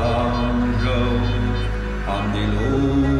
al fanjau am de lo